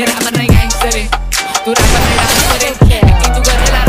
मेरा बने गैंगस्टर तू रैपर डांसर है तू करे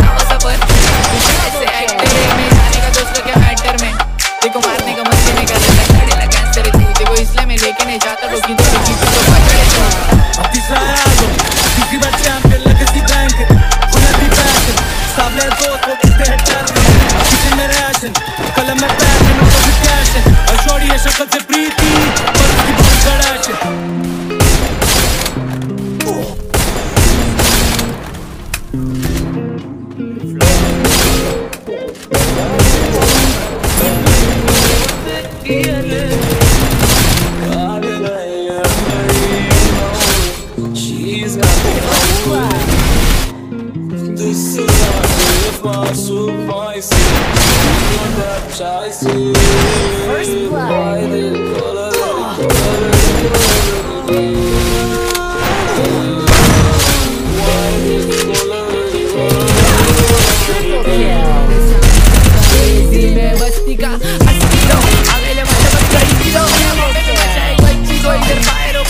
First blood.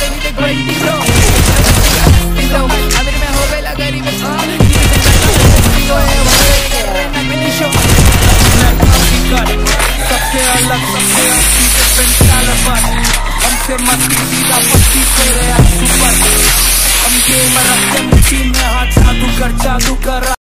baby, they break me low. Me low. I'm in my whole la gari me song. Give me that me low. I'm in the show. सबसे अलग सबसे अच्छी डिफरेंट साला पर हमसे मस्ती सीधा पस्ती तेरे आज सुपर हम गेमर अपने टीम में हाथ जादू कर जादू कर